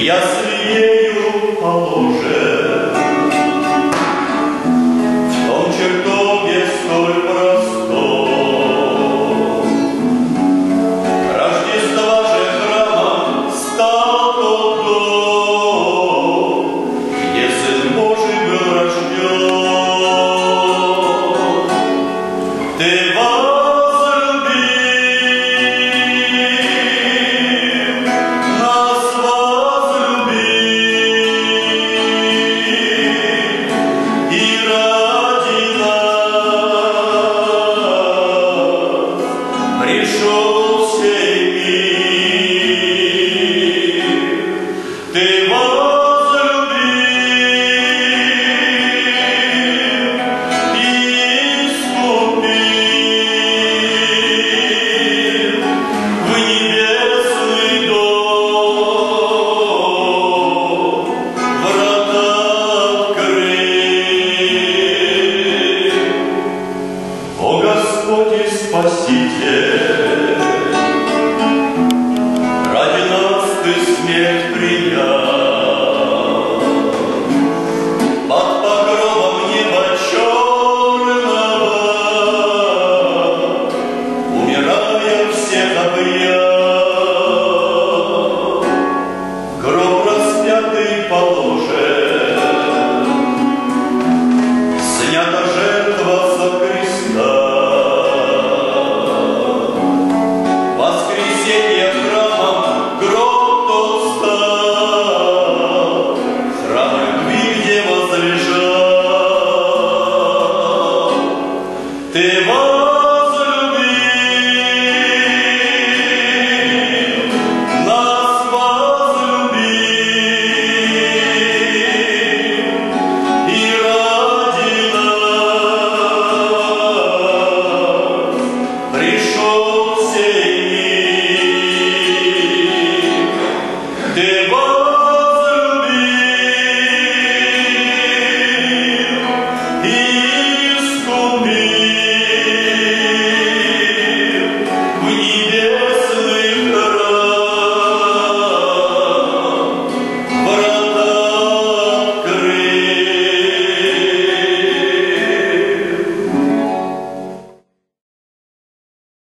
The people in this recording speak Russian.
я свинею положен. В том чертоге столь простом, Рождества же храмом стал тот дом, Где Сын Божий был рожден. Ты Moses. Te.